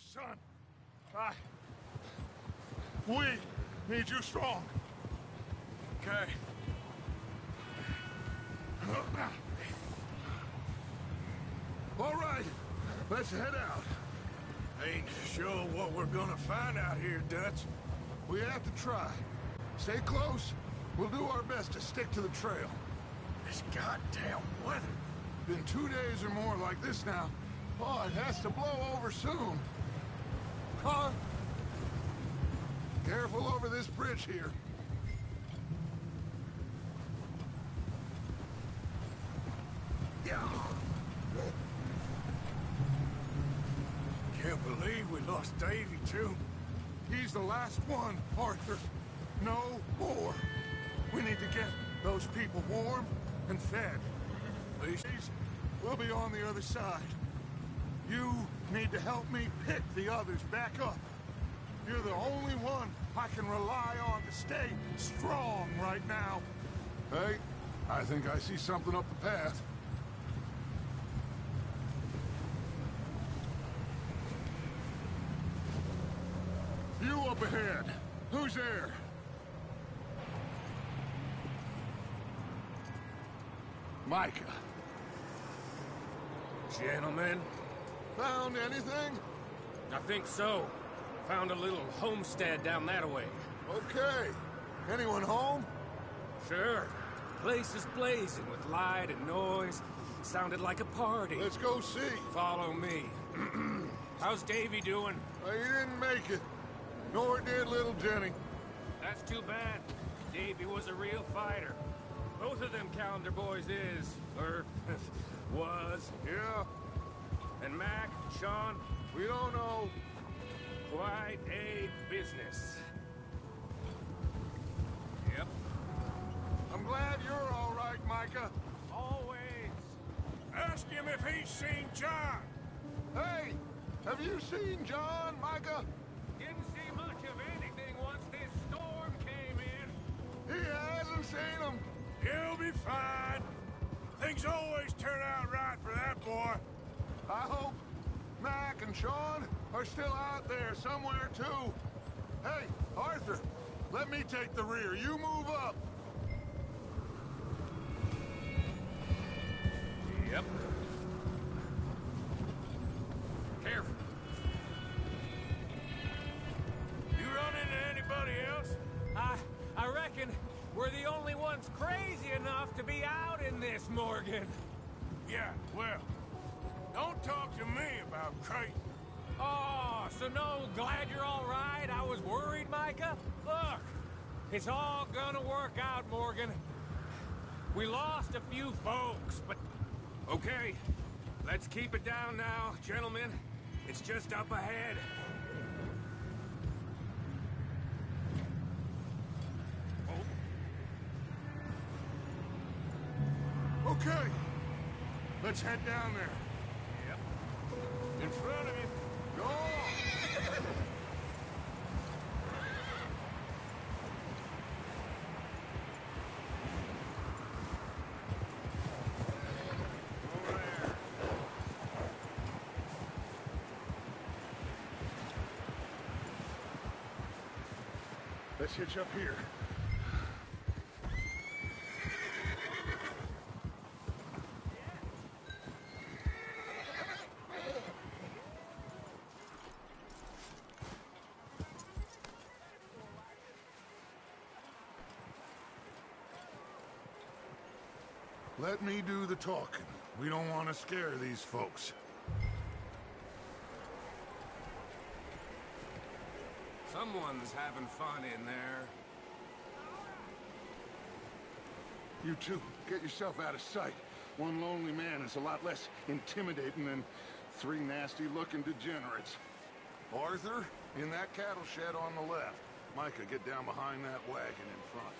son. I... We need you strong. Okay. All right, let's head out. Ain't sure what we're gonna find out here, Dutch. We have to try. Stay close. We'll do our best to stick to the trail. This goddamn weather. Been two days or more like this now. Oh, it has to blow over soon. Huh? Careful over this bridge here. Yeah. Can't believe we lost Davey, too. He's the last one, Arthur. No more. We need to get those people warm and fed. Please, we'll be on the other side. You need to help me pick the others back up. You're the only one I can rely on to stay strong right now. Hey, I think I see something up the path. You up ahead. Who's there? Micah. Gentlemen, Found anything? I think so. Found a little homestead down that way. Okay. Anyone home? Sure. The Place is blazing with light and noise. Sounded like a party. Let's go see. Follow me. How's Davey doing? Uh, he didn't make it. Nor did little Jenny. That's too bad. Davey was a real fighter. Both of them Callander boys is, or was. Yeah, And Mac, Sean, we don't know. quite a business. Yep. I'm glad you're all right, Micah. Always. Ask him if he's seen John. Hey, have you seen John, Micah? Didn't see much of anything once this storm came in. He hasn't seen him. He'll be fine. Things always turn out right for that boy. I hope Mac and Sean are still out there somewhere, too. Hey, Arthur, let me take the rear. You move up. Yep. Careful. You run into anybody else? I, I reckon we're the only ones crazy enough to be out in this, Morgan. Yeah, well, don't talk to me about crazy. Oh, so no, glad you're all right. I was worried, Micah. Look, it's all gonna work out, Morgan. We lost a few folks, but... Okay, let's keep it down now, gentlemen. It's just up ahead. Oh. Okay, let's head down there. In front of you. Go. Let's hitch up here. Let me do the talking. We don't want to scare these folks. Someone's having fun in there. You two, get yourself out of sight. One lonely man is a lot less intimidating than three nasty-looking degenerates. Arthur, in that cattle shed on the left. Micah, get down behind that wagon in front.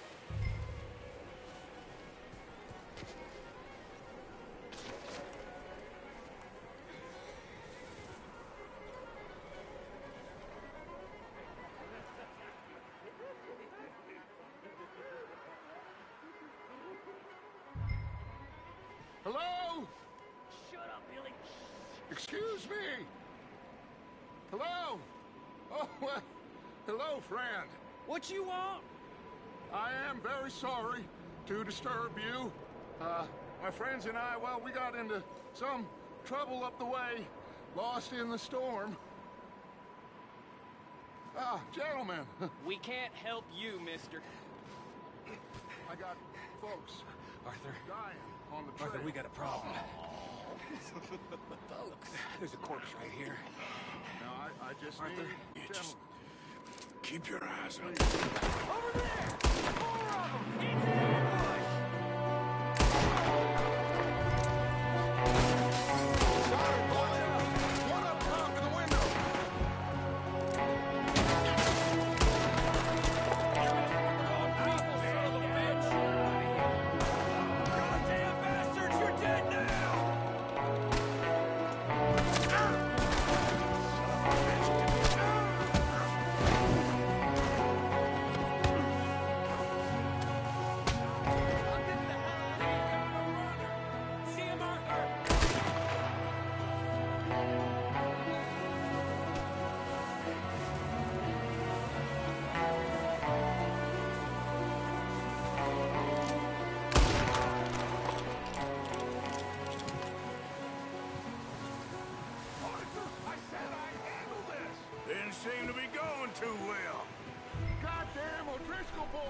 Hello? Shut up, Billy. Excuse me. Hello? Oh, well, hello, friend. What you want? I am very sorry to disturb you. Uh, my friends and I, well, we got into some trouble up the way, lost in the storm. Ah, gentlemen, We can't help you, mister. I got folks Arthur. dying on the trail. Arthur, we got a problem. Folks. There's a corpse right here. Now, I, I just Arthur, need you gentlemen. just- Keep your eyes on Over there! Four of them!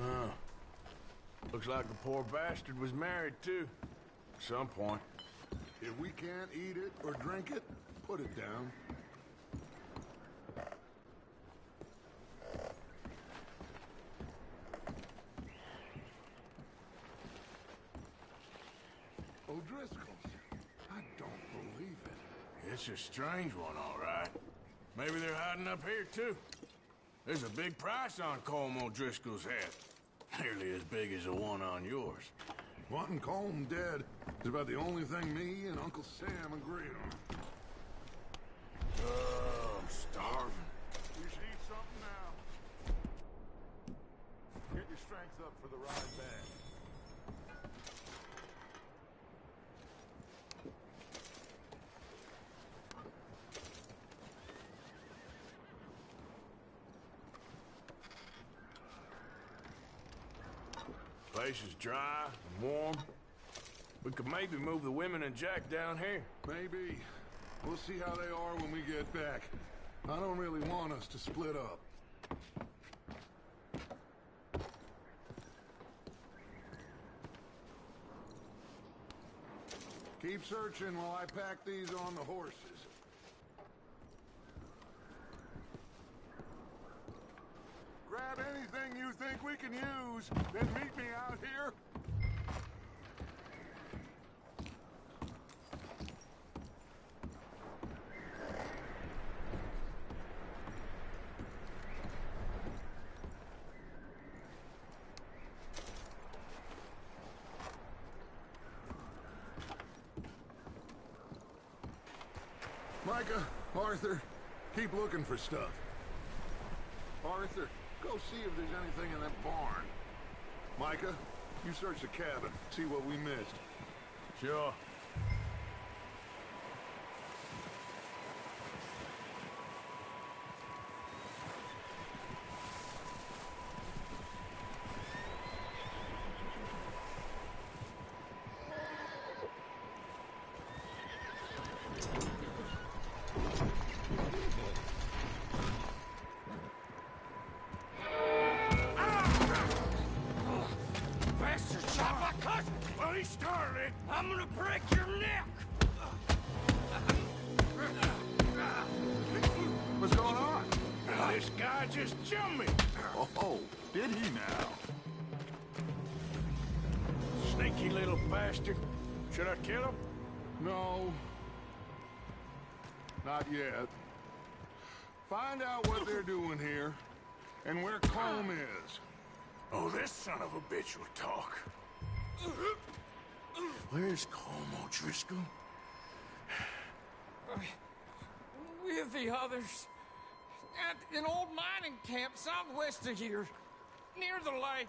Huh. Looks like the poor bastard was married too. At some point. If we can't eat it or drink it, put it down. Oh, O'Driscoll's. I don't believe it. It's a strange one, all right. Maybe they're hiding up here too. There's a big price on Colm O'Driscoll's head. Nearly as big as the one on yours. Wanting Colm dead is about the only thing me and Uncle Sam agree on. Oh, I'm starving. We should eat something now. Get your strength up for the ride back. Place is dry and warm. We could maybe move the women and Jack down here. Maybe. We'll see how they are when we get back. I don't really want us to split up. Keep searching while I pack these on the horses. Grab anything think we can use, then meet me out here. Micah, Arthur, keep looking for stuff. Arthur, go see if there's anything in that barn. Micah, you search the cabin, see what we missed. Sure. Bastard. Should I kill him? No. Not yet. Find out what they're doing here and where Colm is. Oh, this son of a bitch will talk. Where's Colm O'Driscoll? With the others. At an old mining camp southwest of here. Near the lake.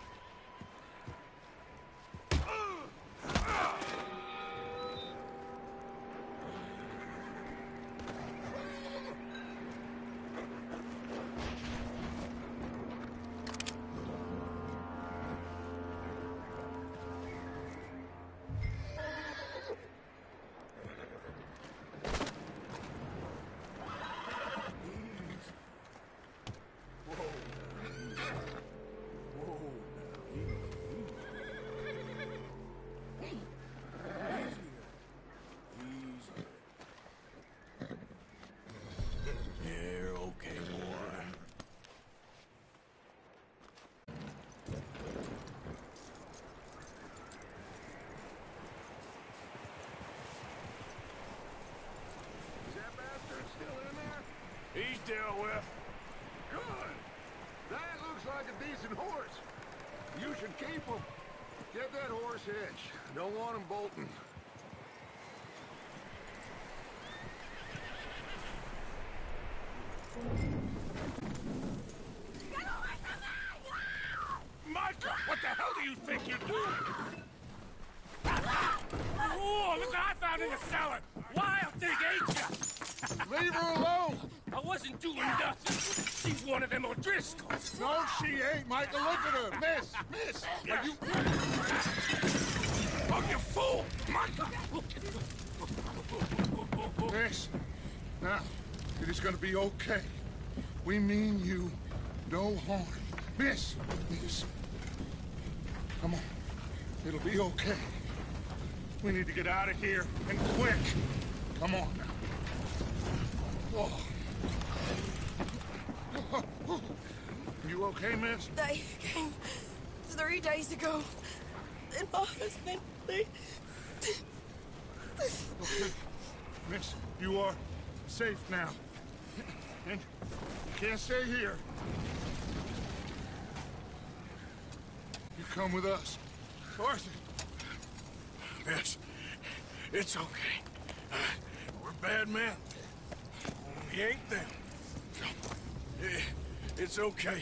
He's dealt with. Good. That looks like a decent horse. You should keep him. Get that horse hitched. Don't want him bolting. Micah, what the hell do you think you're doing? Oh, look what I found in the cellar! Wild thing, ain't ya? Leave her alone. I wasn't doing nothing. She's one of them O'Driscolls. No, she ain't, Micah. Look at her. Miss, miss. Are you... Oh, you fool! Micah! Miss. Now, it is gonna be okay. We mean you no harm. Miss, miss. Come on. It'll be okay. We need to get out of here, and quick. Come on now. Oh. You okay, miss? They came three days ago. And my husband, they... Miss, you are safe now. And you can't stay here. You come with us. Arthur, Miss, it's okay. Uh, we're bad men. We ain't them. It's okay.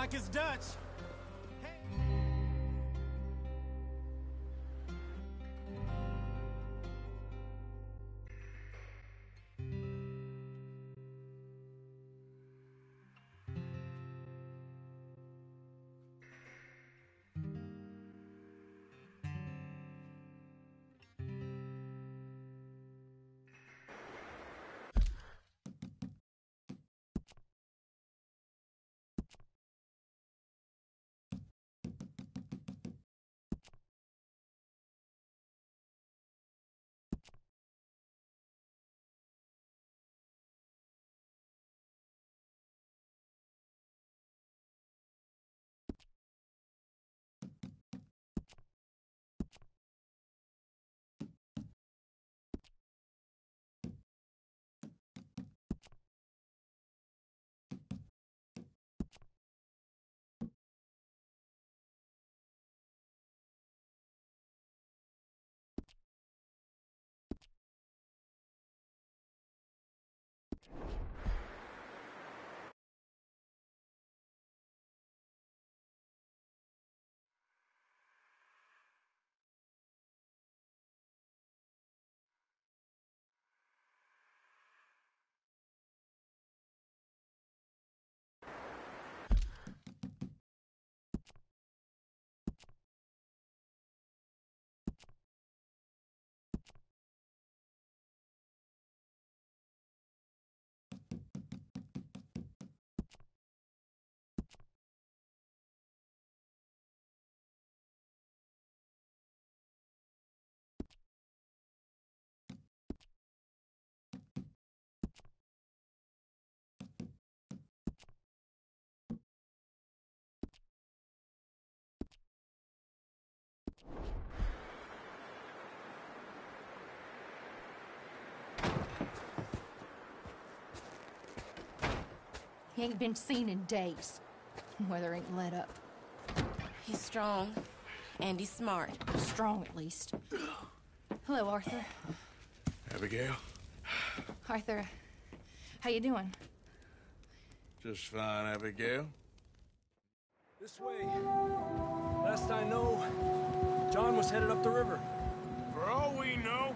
Like it's Dutch. He ain't been seen in days. Weather ain't let up. He's strong, and he's smart. Strong, at least. Hello, Arthur. Abigail? Arthur, how you doing? Just fine, Abigail. This way. Last I know, John was headed up the river. For all we know,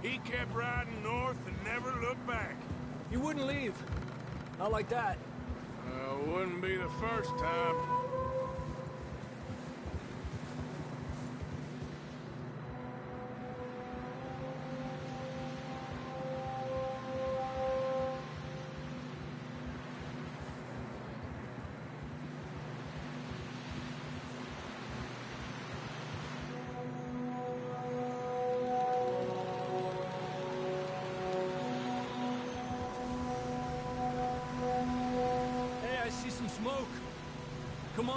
he kept riding north and never looked back. He wouldn't leave. Not like that. Uh, wouldn't be the first time.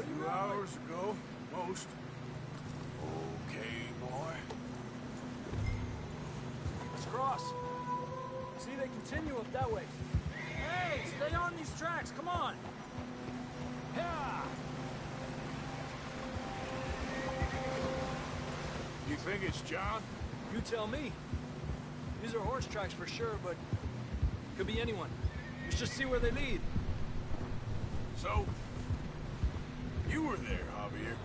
What are you Two rolling? hours ago, most. Okay, boy. Let's cross. See, they continue up that way. Hey, stay on these tracks, come on. Yeah. You think it's John? You tell me. These are horse tracks for sure, but could be anyone. Let's just see where they lead. So, were there, Javier.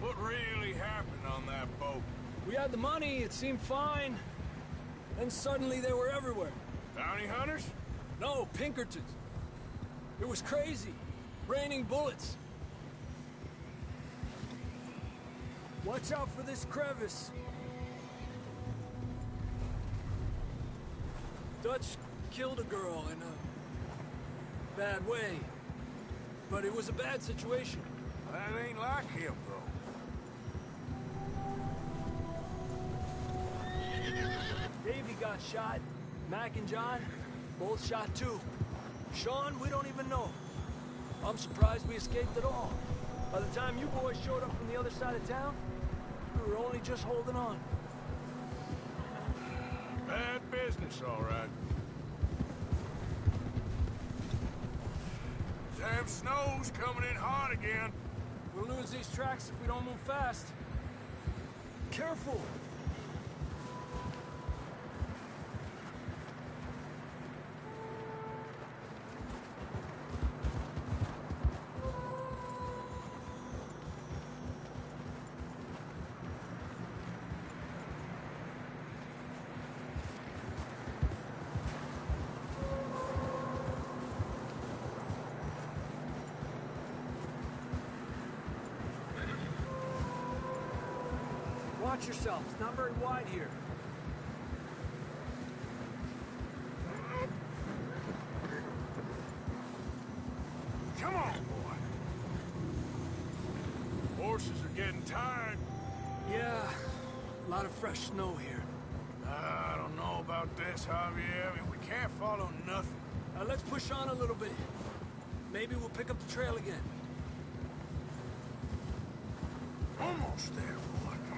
What really happened on that boat? We had the money, it seemed fine. Then suddenly they were everywhere. Bounty hunters? No, Pinkertons. It was crazy. Raining bullets. Watch out for this crevice. Dutch killed a girl in a bad way. But it was a bad situation. That ain't like him, though. Davey got shot. Mac and John, both shot too. Sean, we don't even know. I'm surprised we escaped at all. By the time you boys showed up from the other side of town, we were only just holding on. Bad business, all right. Damn snow's coming in hot again. We'll lose these tracks if we don't move fast. Careful! Watch yourself. It's not very wide here. Come on, boy. Horses are getting tired. Yeah, a lot of fresh snow here. I don't know about this, Javier. I mean, we can't follow nothing. Now let's push on a little bit. Maybe we'll pick up the trail again. Almost there,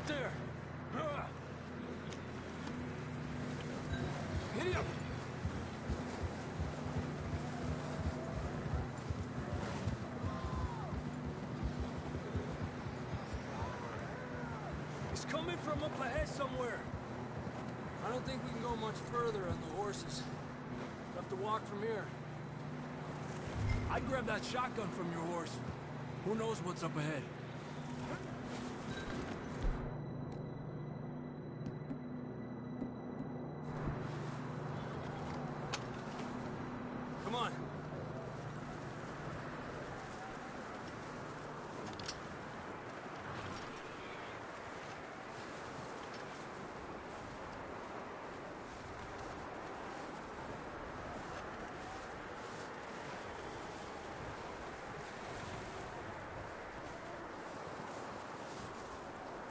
Up there! Ah. Giddy up! from up ahead somewhere. I don't think we can go much further on the horses. We'll have to walk from here. I grabbed that shotgun from your horse. Who knows what's up ahead? Come on.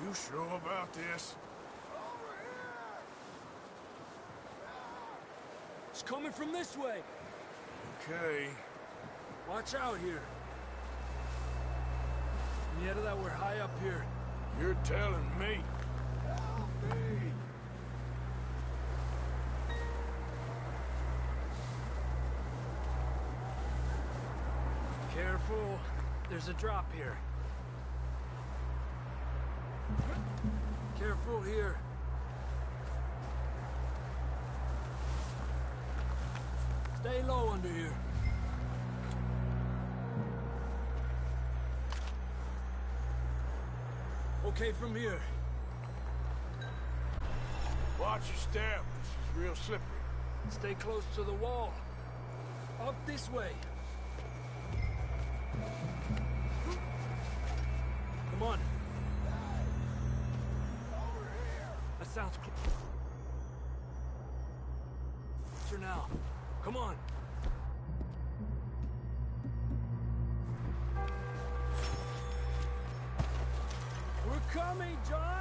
You sure about this? It's coming from this way. Okay. Watch out here. That we're high up here. You're telling me. Careful. There's a drop here. Here. Stay low under here. Okay from here. Watch your step. This is real slippery. Stay close to the wall. Up this way. Sounds cl- now. Come on. We're coming, John!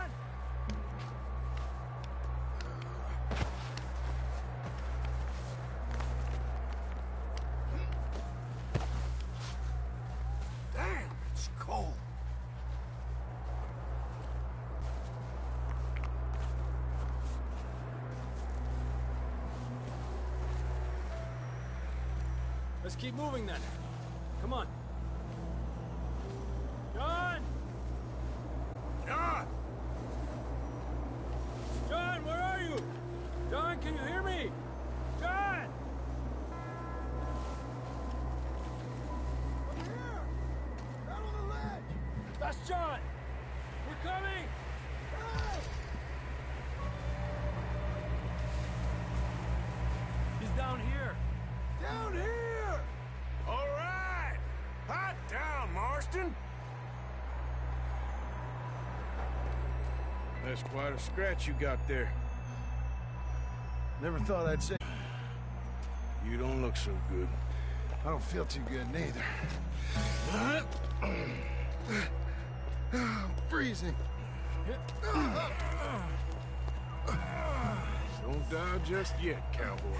Keep moving then. That's quite a scratch you got there. Never thought I'd say. You don't look so good. I don't feel too good neither. I'm freezing. Don't die just yet, cowboy.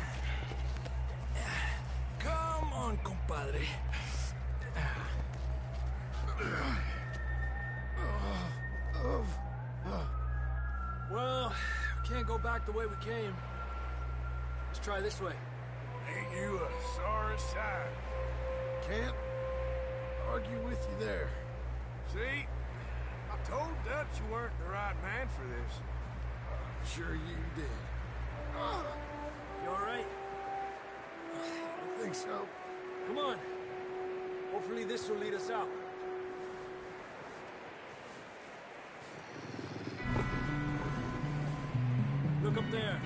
Come on, compadre. The way we came. Let's try this way. Ain't you a sorry sight? Can't argue with you there. See? I told Dutch you weren't the right man for this. I'm sure you did. You all right? I think so. Come on. Hopefully this will lead us out. There.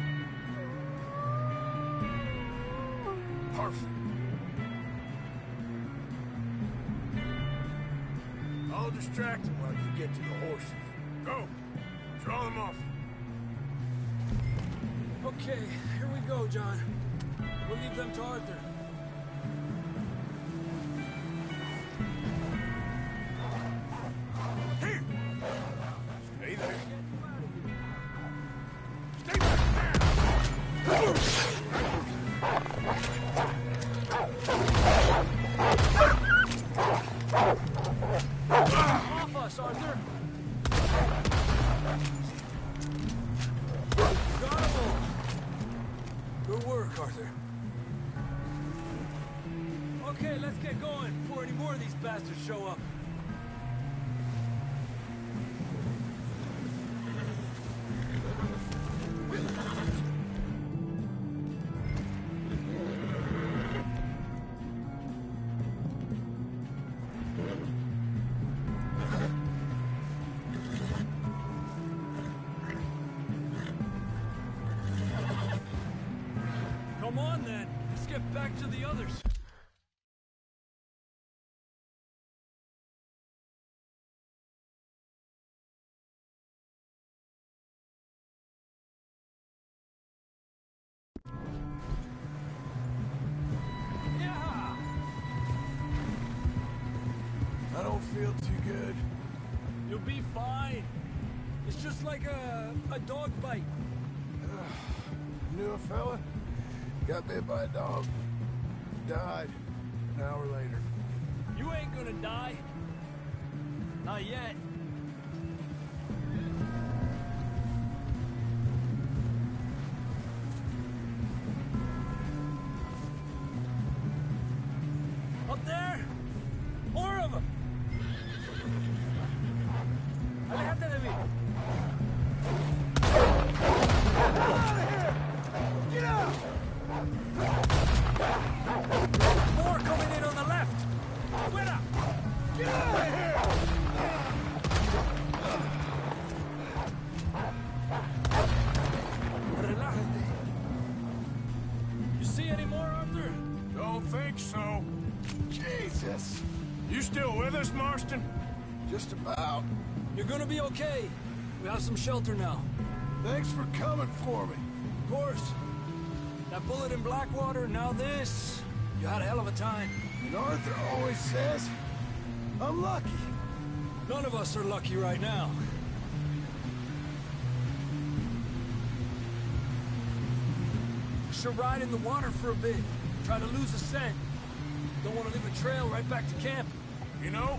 Perfect. I'll distract him while you get to the horses. Go. Draw them off. Okay, here we go, John. We'll leave them to Arthur. Good work, Arthur. Okay, let's get going before any more of these bastards show up. Back to the others. Yeah! I don't feel too good. You'll be fine. It's just like a, a dog bite. Knew a fella, got bit by a dog, died an hour later. You ain't gonna die. Not yet. Be okay. We have some shelter now. Thanks for coming for me. Of course. That bullet in Blackwater, now this. You had a hell of a time. And Arthur always says, I'm lucky. None of us are lucky right now. Should ride in the water for a bit. Try to lose a scent. Don't want to leave a trail right back to camp. You know,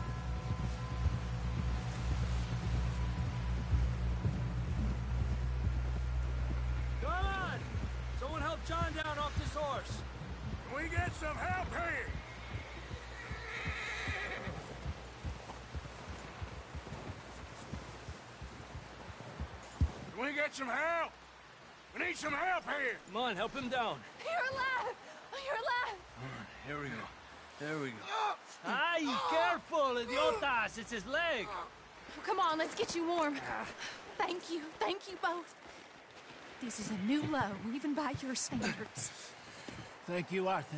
We get some help here? Can we get some help? We need some help here. Come on, help him down. You're alive! You're alive! Here we go. There we go. Ay, careful, idiotas! It's his leg. Oh, come on, let's get you warm. Thank you. Thank you both. This is a new low, even by your standards. Thank you, Arthur.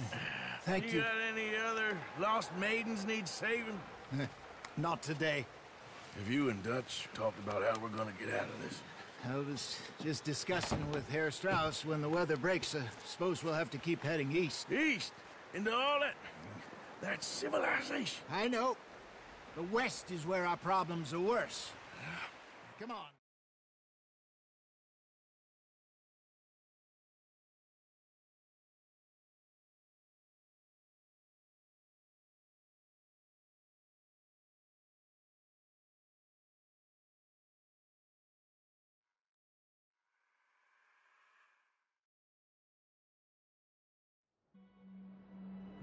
Thank You you. got any other lost maidens need saving? Not today. Have you and Dutch talked about how we're gonna get out of this? I was just discussing with Herr Strauss when the weather breaks. I suppose we'll have to keep heading east. East? Into all that... that civilization? I know. The west is where our problems are worse. Come on.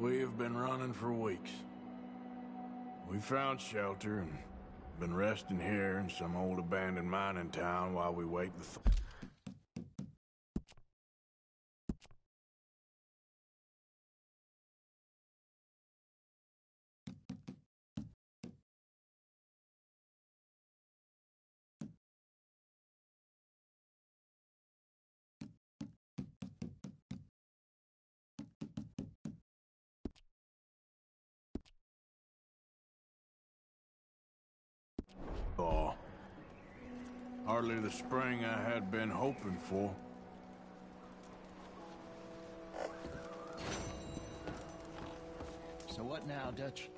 We have been running for weeks. We found shelter and been resting here in some old abandoned mining town while we wait the... Oh. Hardly the spring I had been hoping for. So what now, Dutch?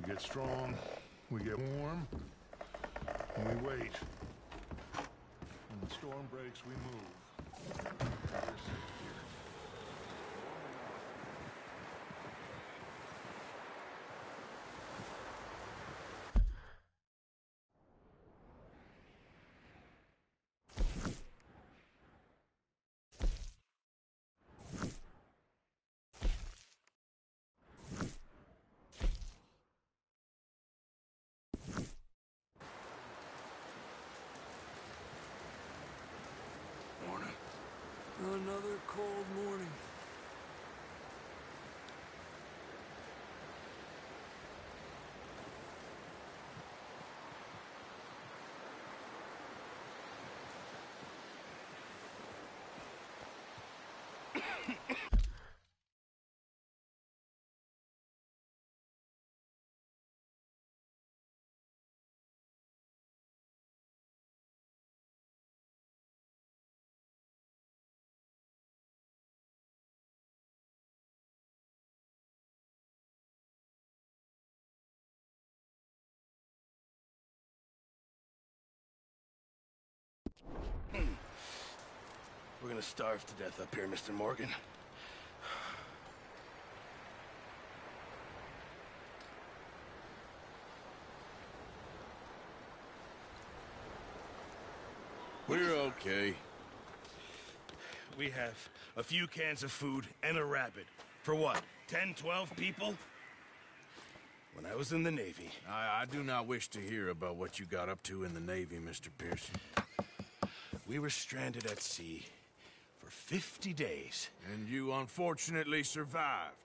We get strong, we get warm, and we wait. When the storm breaks, we move. cold moon. We're safe here. We're gonna starve to death up here, Mr. Morgan. We're okay. We have a few cans of food and a rabbit. For what, 10, 12 people? When I was in the Navy, I, I do not wish to hear about what you got up to in the Navy, Mr. Pearson. We were stranded at sea for 50 days. And you unfortunately survived.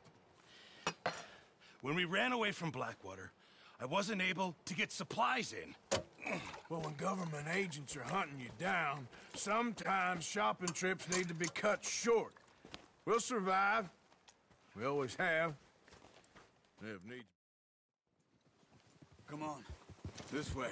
When we ran away from Blackwater, I wasn't able to get supplies in. Well, when government agents are hunting you down, sometimes shopping trips need to be cut short. We'll survive. We always have. If need. Come on. This way.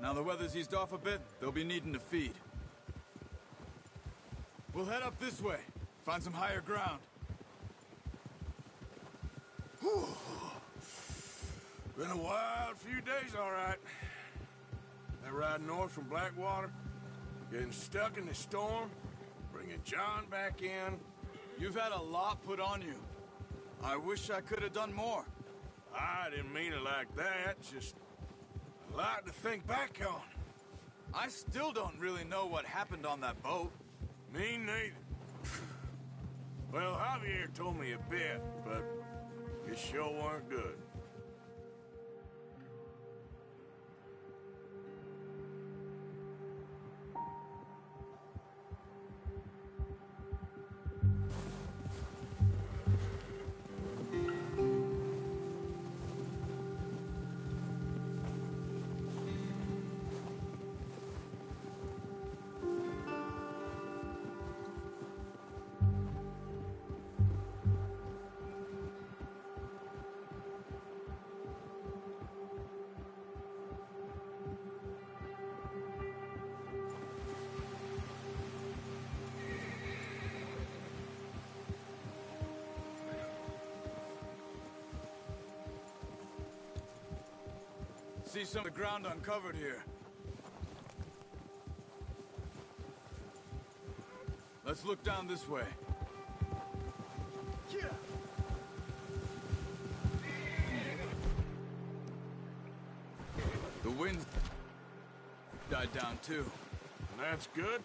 Now the weather's eased off a bit, they'll be needing to feed. We'll head up this way. Find some higher ground. Been a wild few days, all right. That ride north from Blackwater, getting stuck in the storm, bringing John back in. You've had a lot put on you. I wish I could have done more. I didn't mean it like that, just lot to think back on. I still don't really know what happened on that boat. Me neither. Well, Javier told me a bit, but it sure weren't good. See some of the ground uncovered here. Let's look down this way. The wind died down too. That's good.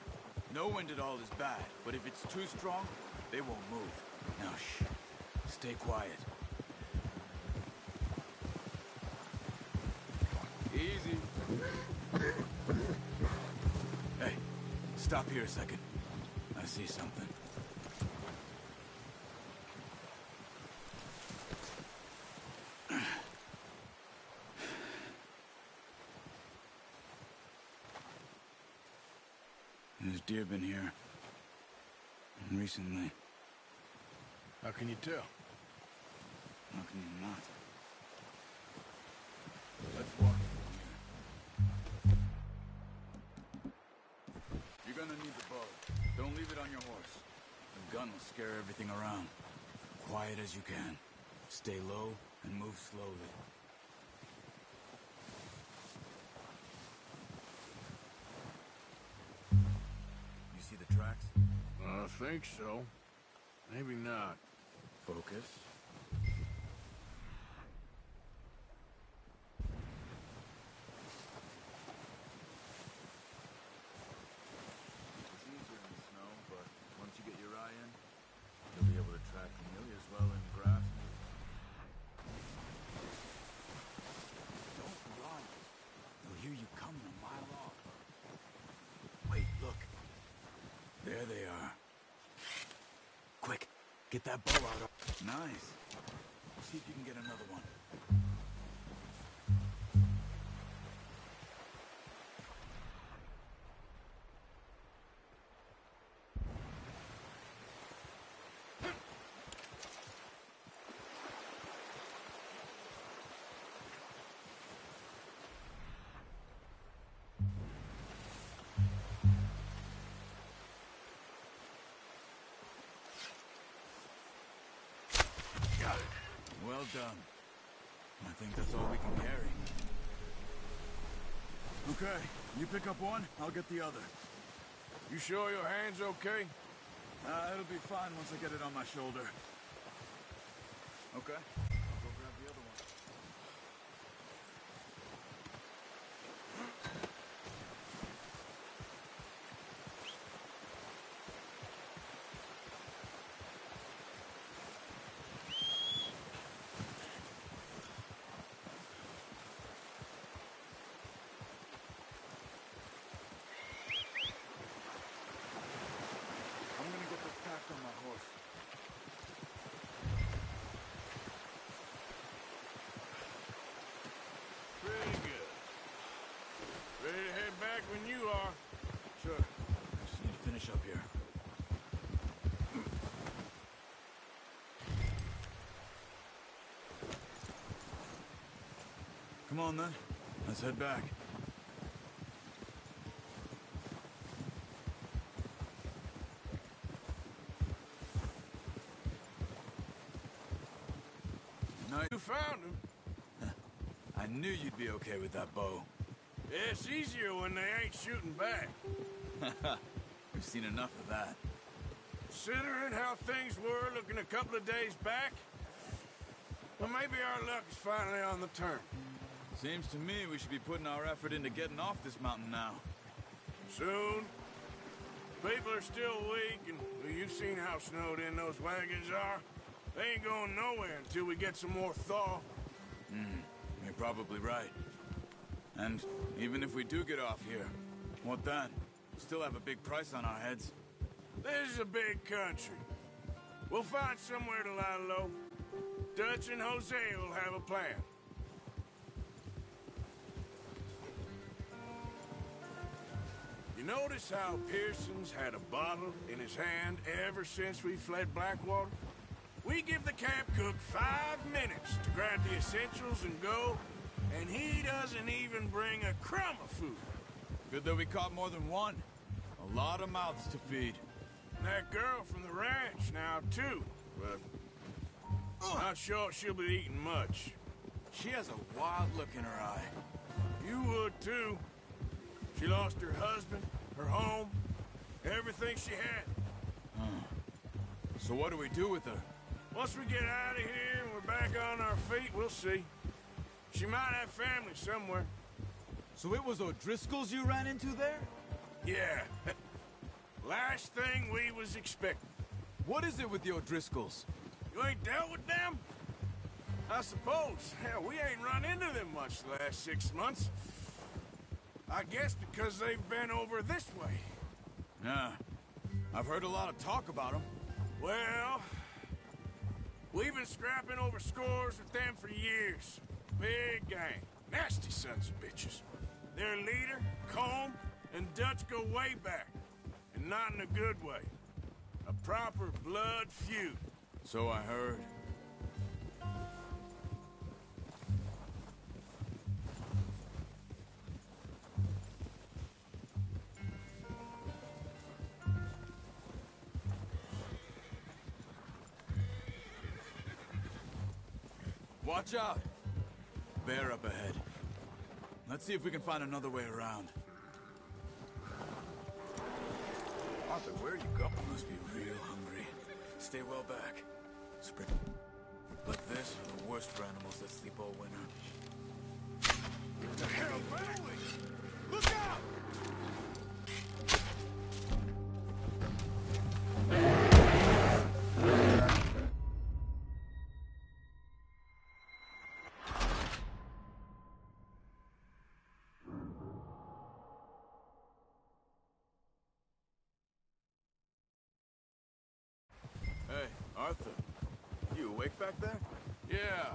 No wind at all is bad, but if it's too strong, they won't move. Now shh. Stay quiet. Easy. Hey, stop here a second. I see something. There's deer been here. Recently. How can you tell? Scare everything around. Quiet as you can. Stay low and move slowly. You see the tracks? I think so. Maybe not. Focus. It's easier in the snow, but once you get your eye in, you'll be able to track nearly as well in grass. Don't run. They'll hear you coming a mile off. Get that bow out. Nice. See if you can get another one. Well done. I think that's all we can carry. Okay, you pick up one, I'll get the other. You sure your hand's okay? Uh, it'll be fine once I get it on my shoulder. Okay. I'll go grab the other one. I'm gonna get this packed on my horse. Pretty good. Ready to head back when you are. Sure. I just need to finish up here. Come on then. Let's head back. Nice. You found him. I knew you'd be okay with that bow. It's easier when they ain't shooting back. We've seen enough of that. Considering how things were looking a couple of days back, well, maybe our luck is finally on the turn. Seems to me we should be putting our effort into getting off this mountain now. Soon. People are still weak, and well, you've seen how snowed in those wagons are. They ain't going nowhere until we get some more thaw. Hmm, you're probably right. And even if we do get off here, what then? Still have a big price on our heads. This is a big country. We'll find somewhere to lie low. Dutch and Hosea will have a plan. You notice how Pearson's had a bottle in his hand ever since we fled Blackwater? We give the camp cook five minutes to grab the essentials and go, and he doesn't even bring a crumb of food. Good that we caught more than one. A lot of mouths to feed. And that girl from the ranch now, too. But not sure she'll be eating much. She has a wild look in her eye. You would, too. She lost her husband, her home, everything she had. So what do we do with her? Once we get out of here and we're back on our feet, we'll see. She might have family somewhere. So it was O'Driscoll's you ran into there? Yeah. Last thing we was expecting. What is it with the O'Driscolls? You ain't dealt with them? I suppose. Hell, we ain't run into them much the last six months. I guess because they've been over this way. Yeah. I've heard a lot of talk about them. Well, we've been scrapping over scores with them for years. Big gang. Nasty sons of bitches. Their leader, Colm, and Dutch go way back. And not in a good way. A proper blood feud. So I heard. Watch out! Bear up ahead. Let's see if we can find another way around. Arthur, where are you going? Must be real hungry. Stay well back. Spread. Like this are the worst for animals that sleep all winter. The hell? Look out! Arthur, you awake back there? Yeah.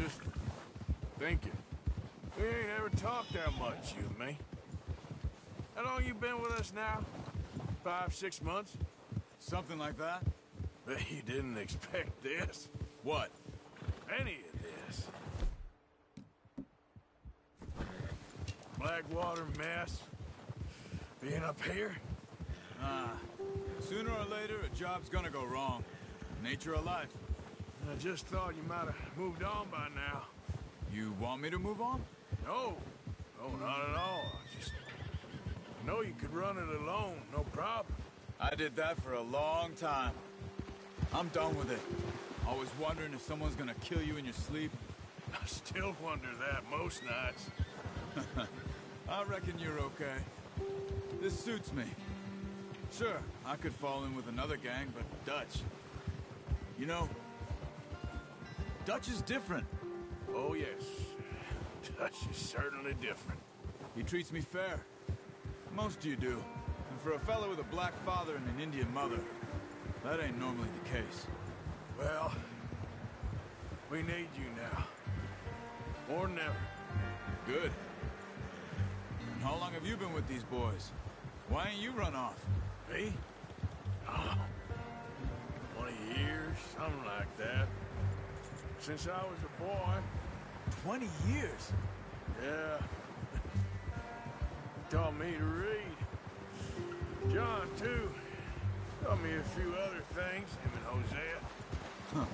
Just thinking. We ain't ever talked that much, you and me. How long you been with us now? Five, six months? Something like that? Bet you didn't expect this. What? Any of this. Blackwater mess. Being up here? Ah. Sooner or later, a job's gonna go wrong. Nature of life. I just thought you might have moved on by now. You want me to move on? No. No, not at all. I just know you could run it alone, no problem. I did that for a long time. I'm done with it. Always wondering if someone's gonna kill you in your sleep. I still wonder that most nights. I reckon you're okay. This suits me. Sure, I could fall in with another gang, but Dutch... You know, Dutch is different. Oh, yes. Dutch is certainly different. He treats me fair. Most of you do. And for a fellow with a black father and an Indian mother, that ain't normally the case. Well, we need you now. More than ever. Good. And how long have you been with these boys? Why ain't you run off? Me? Oh, 20 years, something like that. Since I was a boy. 20 years? Yeah. Taught me to read. John, too. Taught me a few other things, him and Hosea. Huh.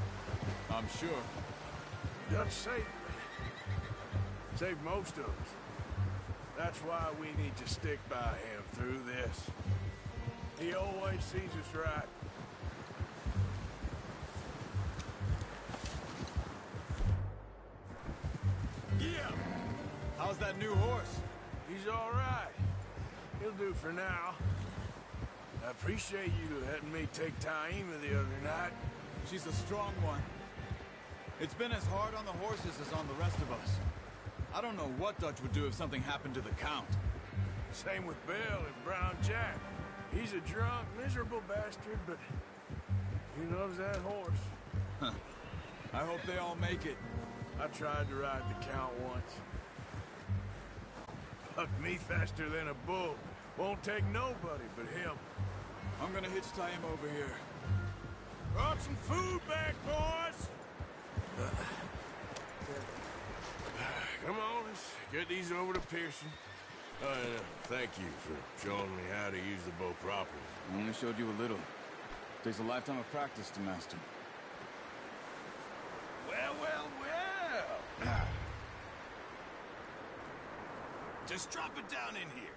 I'm sure. Dutch saved me. Saved most of us. That's why we need to stick by him through this. He always sees us right. Yeah! How's that new horse? He's all right. He'll do for now. I appreciate you letting me take Taima the other night. She's a strong one. It's been as hard on the horses as on the rest of us. I don't know what Dutch would do if something happened to the Count. Same with Bill and Brown Jack. He's a drunk, miserable bastard, but he loves that horse. Huh. I hope they all make it. I tried to ride the Count once. Bucked me faster than a bull. Won't take nobody but him. I'm gonna hitch tie him over here. Brought some food back, boys! Uh. Come on, let's get these over to Pearson. Uh, thank you for showing me how to use the bow properly. I only showed you a little. Takes a lifetime of practice to master. Well, well, well. Just drop it down in here.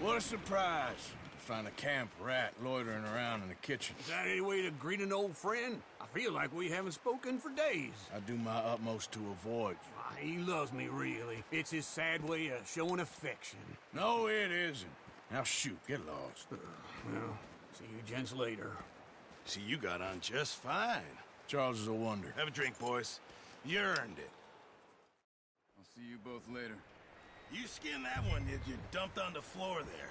What a surprise. Find a camp rat loitering around in the kitchen. Is that any way to greet an old friend? I feel like we haven't spoken for days. I do my utmost to avoid you. Ah, he loves me, really. It's his sad way of showing affection. No, it isn't. Now shoot, get lost. Uh, well, see you gents later. See, you got on just fine. Charles is a wonder. Have a drink, boys. You earned it. I'll see you both later. You skinned that one, did you? Dumped on the floor there.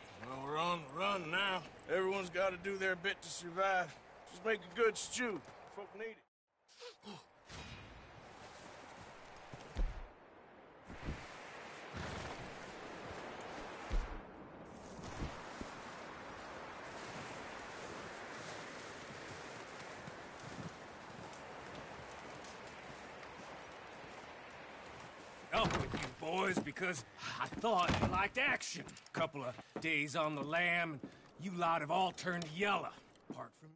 We're on the run now. Everyone's got to do their bit to survive. Just make a good stew. Folk need it. Up with you boys because I thought you liked action. A Couple of days on the lam, You lot have all turned yellow, apart from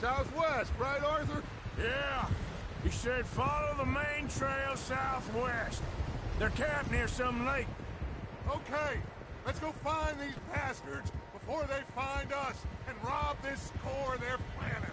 Southwest, right, Arthur? Yeah. He said follow the main trail southwest. They're camped near some lake. Okay, let's go find these bastards before they find us and rob this core they're planning.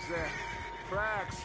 What's that? Tracks.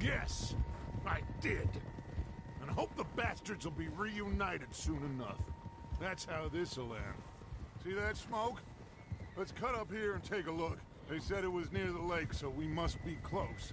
Yes, I did. And I hope the bastards will be reunited soon enough. That's how this'll end. See that smoke? Let's cut up here and take a look. They said it was near the lake, so we must be close.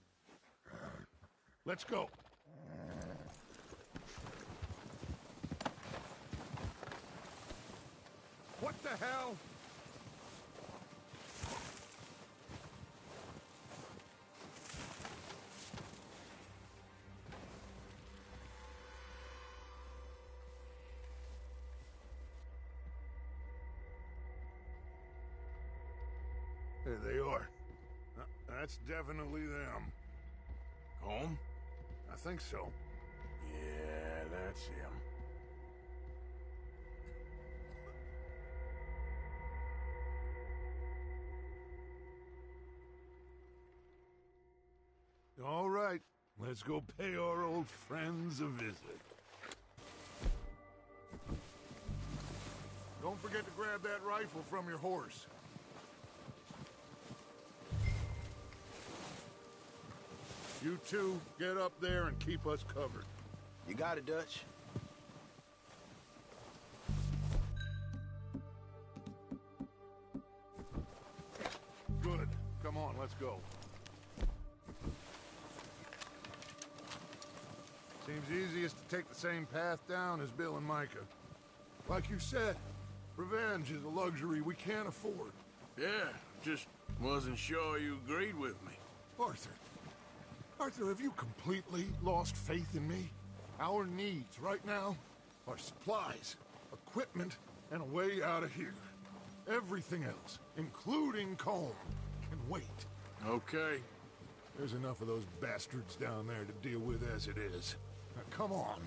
Let's go. What the hell? There they are. Uh, That's definitely them. Home? I think so. Yeah, that's him. All right, let's go pay our old friends a visit. Don't forget to grab that rifle from your horse. You two, get up there and keep us covered. You got it, Dutch. Good. Come on, let's go. Seems easiest to take the same path down as Bill and Micah. Like you said, revenge is a luxury we can't afford. Yeah, just wasn't sure you agreed with me. Arthur. Arthur, have you completely lost faith in me? Our needs right now are supplies, equipment, and a way out of here. Everything else, including Colm, can wait. Okay. There's enough of those bastards down there to deal with as it is. Now, come on.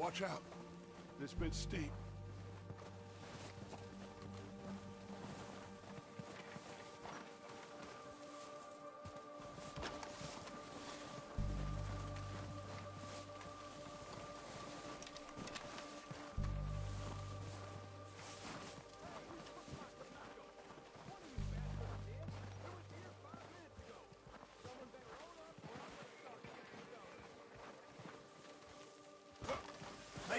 Watch out. This bit's steep.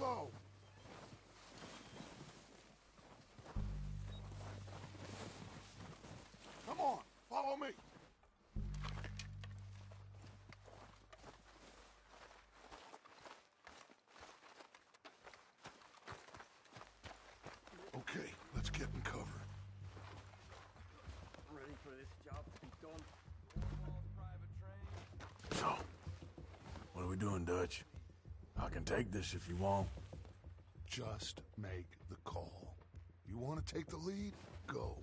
Low. Come on, follow me. Okay, let's get in cover. Ready for this job to be done. So, what are we doing, Dutch? Take this if you want. Just make the call. You want to take the lead? Go.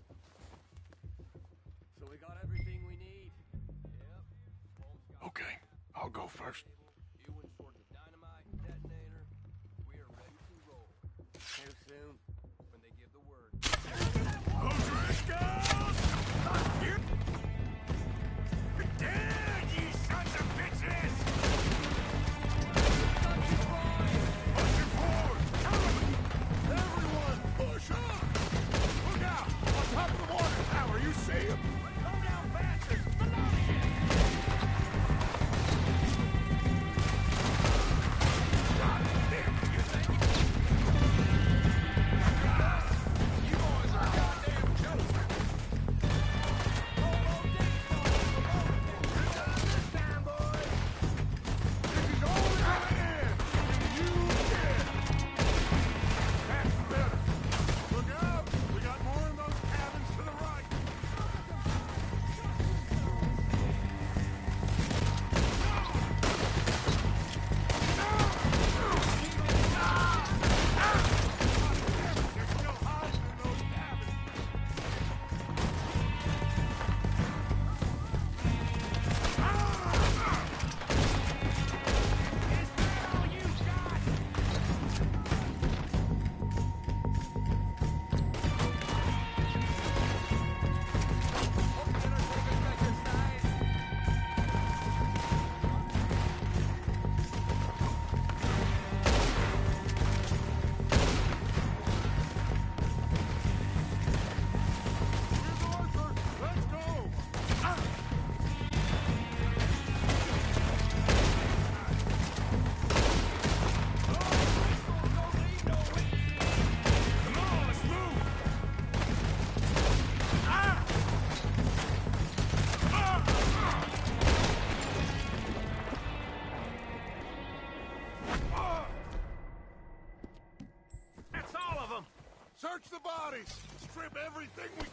Bodies. Strip everything we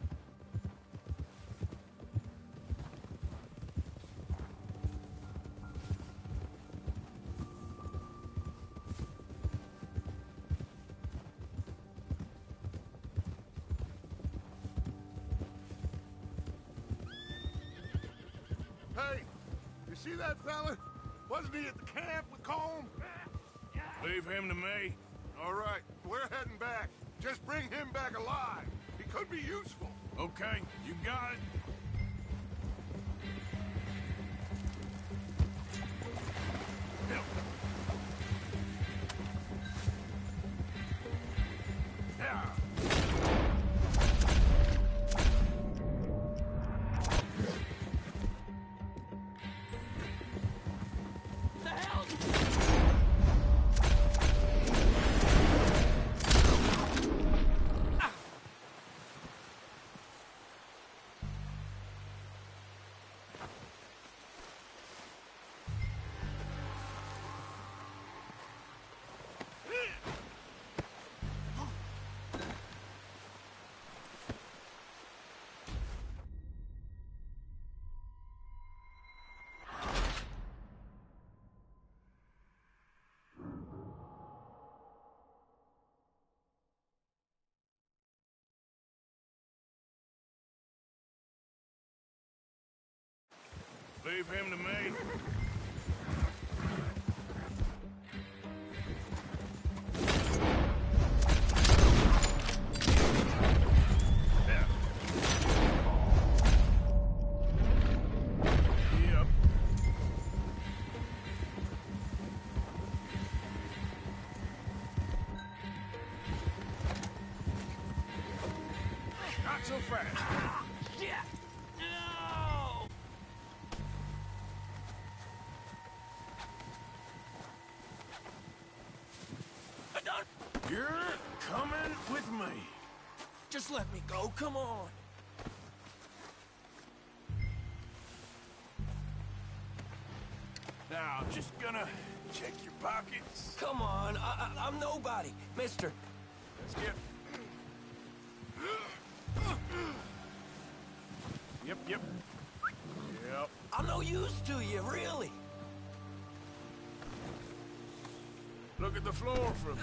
Leave him to me. So fast. Come on. Now, I'm just gonna check your pockets. Come on, I, I, I'm nobody. Mister, Let's get... Yep, yep. Yep. I'm no use to you, really. Look at the floor for a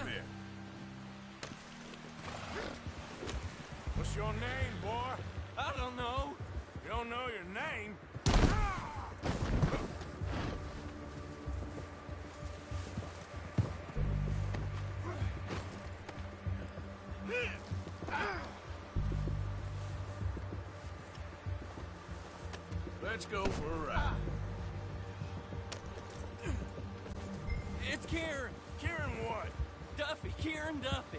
your name, boy? I don't know. You don't know your name? Let's go for a ride. It's Kieran. Kieran what? Duffy, Kieran Duffy.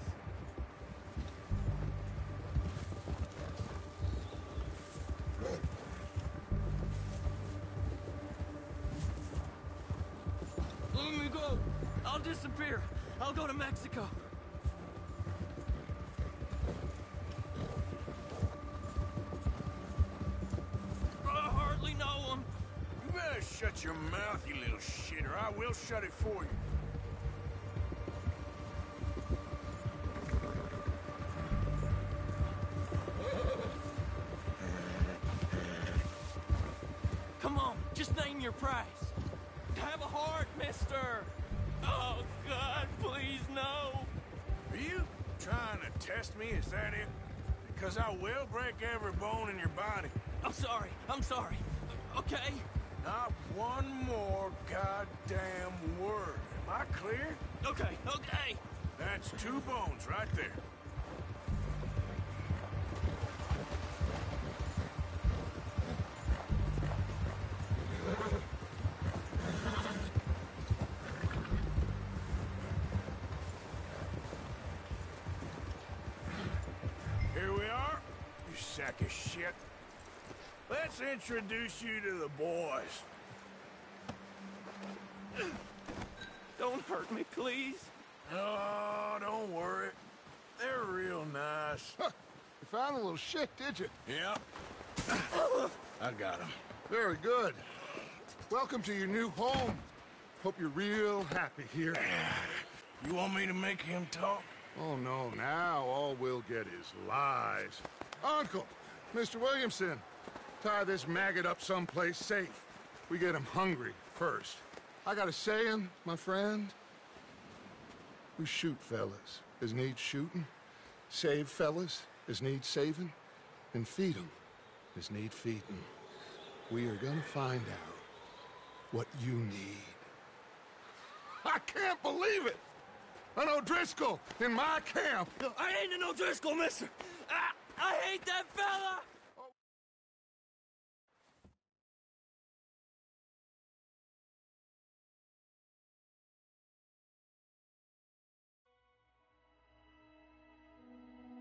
Shut your mouth, you little shit, or I will shut it for you. Right there. Here we are, you sack of shit. Let's introduce you to the boys. Don't hurt me, please. Oh, don't worry. They're real nice. You found a little shit, did you? Yep. I got him. Very good. Welcome to your new home. Hope you're real happy here. You want me to make him talk? Oh, no, now all we'll get is lies. Uncle, Mr. Williamson, tie this maggot up someplace safe. We get him hungry first. I got a saying, my friend. We shoot fellas as need shooting, save fellas as need saving, and feed 'em as need feeding. We are gonna find out what you need. I can't believe it! An O'Driscoll in my camp! I ain't an O'Driscoll, mister. I, I hate that fella.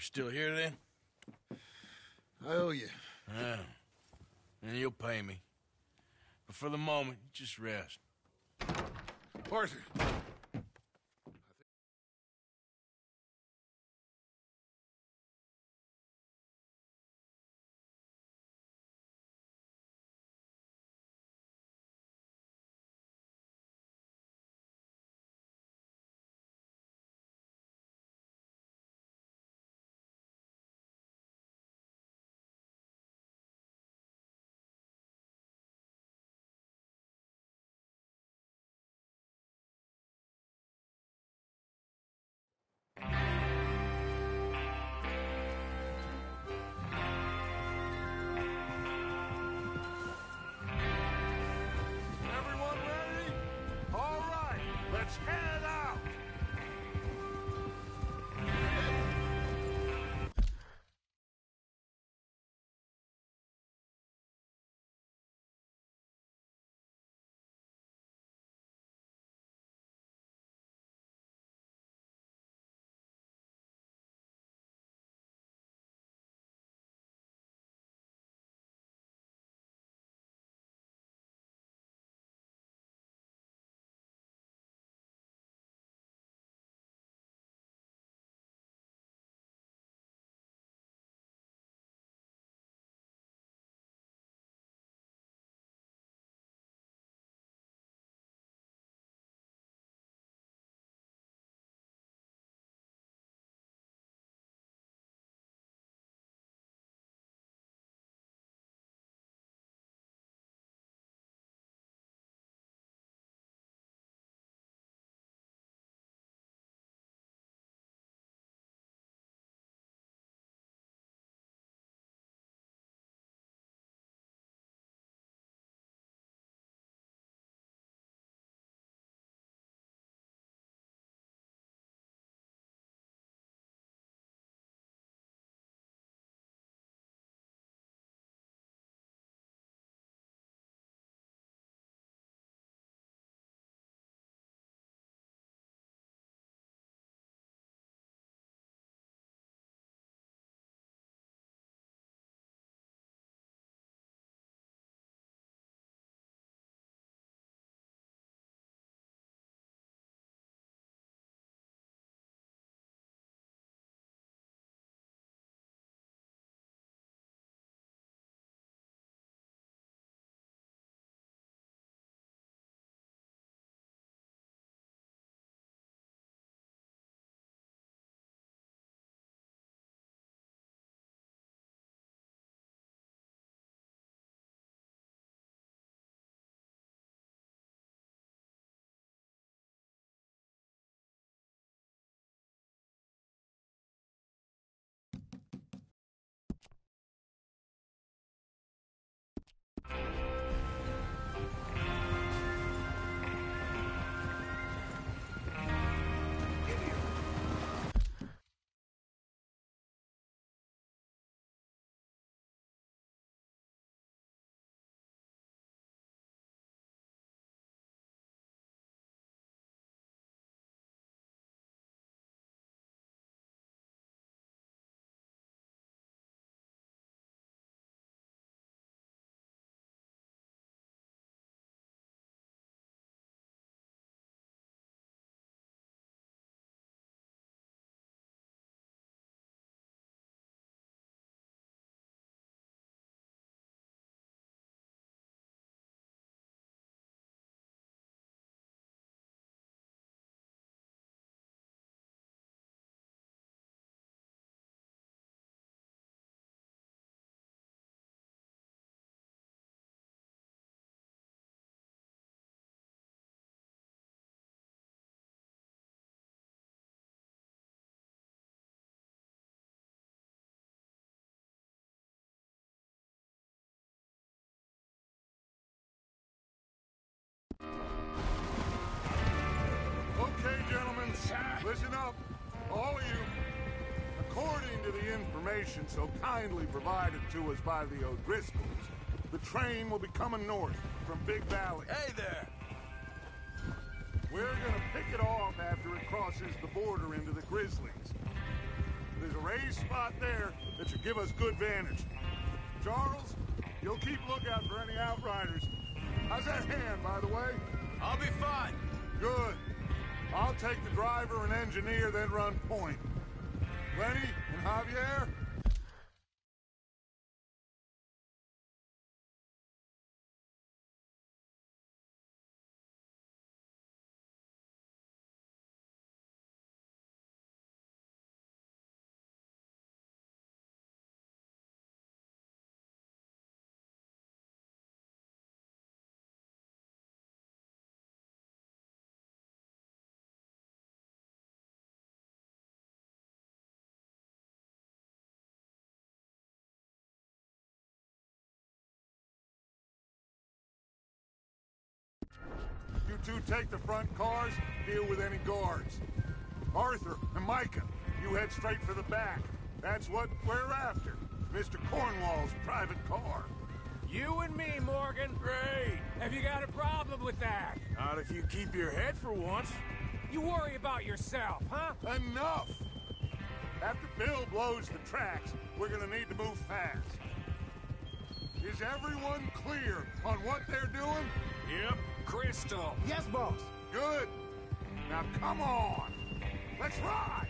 You still here then? I owe you. Yeah. And you'll pay me. But for the moment, just rest. Arthur, information so kindly provided to us by the O'Driscolls, the train will be coming north from Big Valley. Hey there! We're gonna pick it off after it crosses the border into the Grizzlies. There's a raised spot there that should give us good vantage. Charles, you'll keep lookout for any outriders. How's that hand, by the way? I'll be fine. Good. I'll take the driver and engineer, then run point. Lenny and Javier, two take the front cars, deal with any guards. Arthur and Micah, you head straight for the back. That's what we're after. Mr. Cornwall's private car. You and me, Morgan. Great. Have you got a problem with that? Not if you keep your head for once. You worry about yourself, huh? Enough! After Bill blows the tracks, we're gonna need to move fast. Is everyone clear on what they're doing? Yep. Crystal. Yes, boss. Good. Now come on. Let's ride.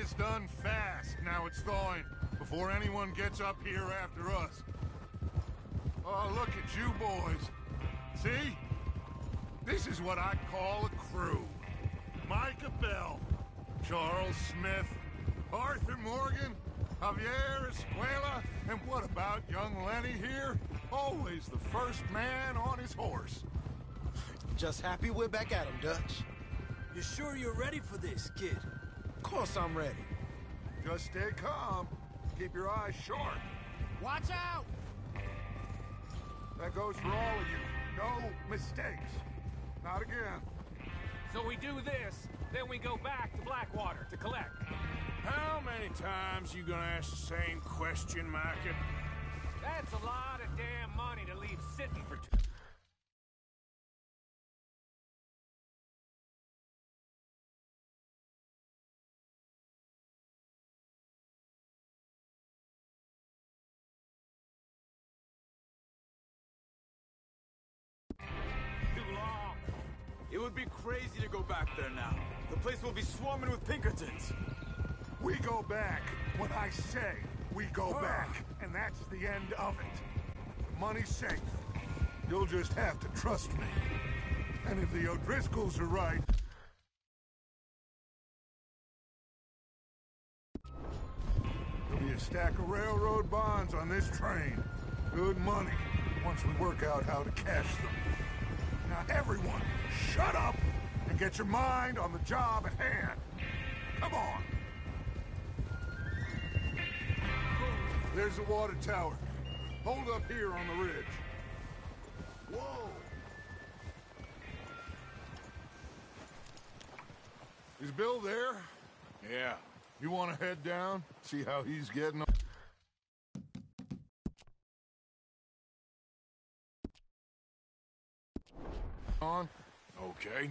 This done fast. Now it's thawing, before anyone gets up here after us. Oh, look at you boys. See? This is what I call a crew. Micah Bell, Charles Smith, Arthur Morgan, Javier Escuella, and what about young Lenny here? Always the first man on his horse. Just happy we're back at him, Dutch. You sure you're ready for this, kid? Of course I'm ready. Just stay calm. Keep your eyes sharp. Watch out! That goes for all of you. No mistakes. Not again. So we do this, then we go back to Blackwater to collect. How many times you gonna ask the same question, Micah? That's a lot of damn money to leave sitting for two. To go back there now. The place will be swarming with Pinkertons. We go back. When I say we go back. And that's the end of it. The money's safe. You'll just have to trust me. And if the O'Driscolls are right... There'll be a stack of railroad bonds on this train. Good money, once we work out how to cash them. Now everyone, shut up and get your mind on the job at hand. Come on. There's the water tower. Hold up here on the ridge. Whoa! Is Bill there? Yeah. You want to head down? See how he's getting on? Okay.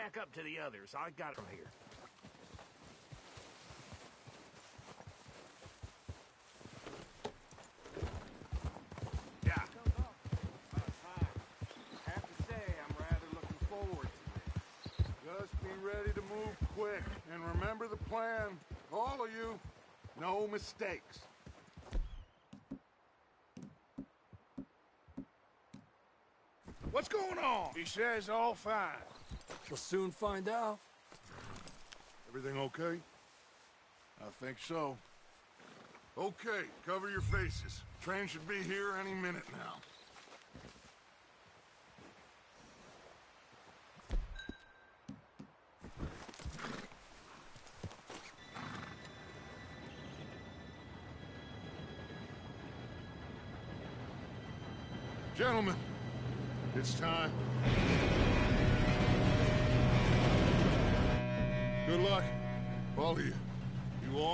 back up to the others. I got from here. Yeah. Have to say, I'm rather looking forward Just be ready to move quick. And remember the plan. All of you, no mistakes. What's going on? He says all fine. We'll soon find out. Everything okay? I think so. Okay, cover your faces. Train should be here any minute now.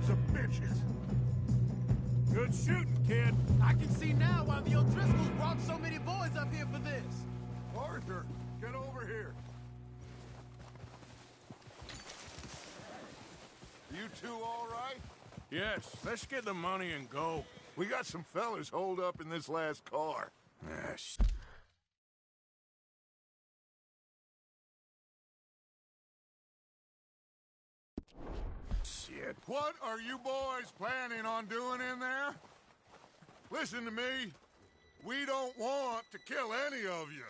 Sons of bitches. Good shooting, kid. I can see now why the O'Driscolls brought so many boys up here for this. Arthur, get over here. You two all right? Yes, let's get the money and go. We got some fellas holed up in this last car. Ah, sh- Shit. What are you boys planning on doing in there? Listen to me. We don't want to kill any of you.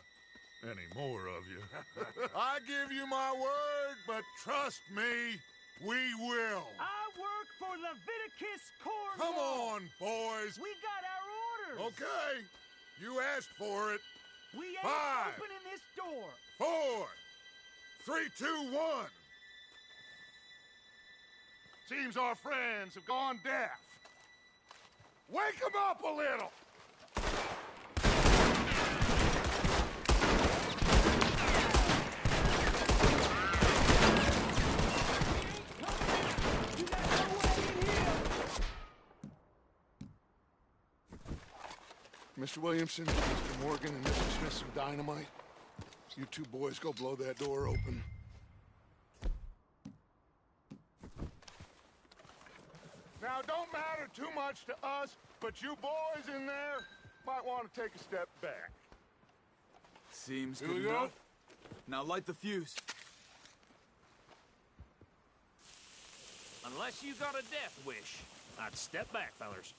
Any more of you. I give you my word, but trust me, we will. I work for Leviticus Cornwall. Come on, boys. We got our orders. Okay. You asked for it. We ain't Five. opening this door. Four. Three, two, one. Seems our friends have gone deaf. Wake them up a little. Mr. Williamson, Mr. Morgan, and Mr. Smith some dynamite. You two boys go blow that door open. Now, don't matter too much to us, but you boys in there might want to take a step back. Seems Here good we go. enough. Now light the fuse. Unless you got a death wish, I'd step back, fellers.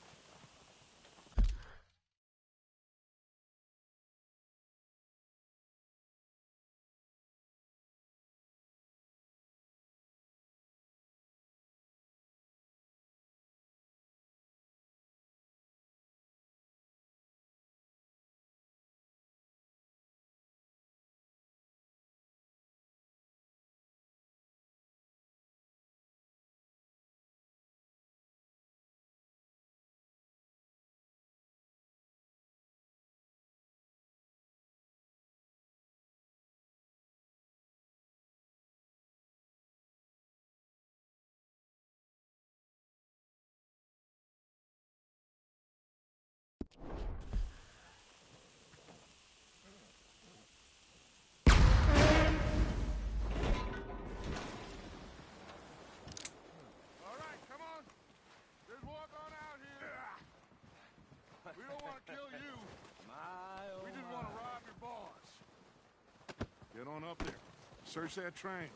Get on up there. Search that train.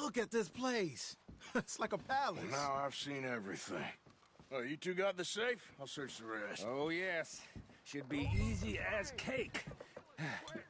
Look at this place. it's like a palace. Well, now I've seen everything. Oh, you two got the safe? I'll search the rest. Oh, yes. Should be easy as cake.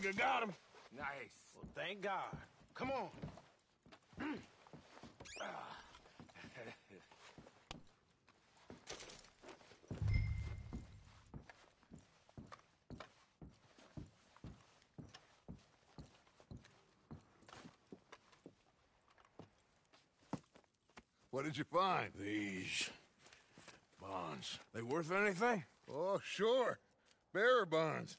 Think I got him. Nice. Well, thank God. Come on. What did you find? These bonds. They worth anything? Oh, sure. Bearer bonds.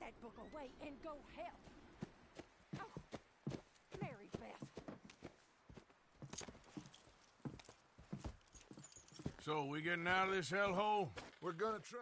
That book away and go help. Oh, Mary Beth. So, we getting out of this hellhole? We're gonna try.